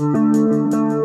Música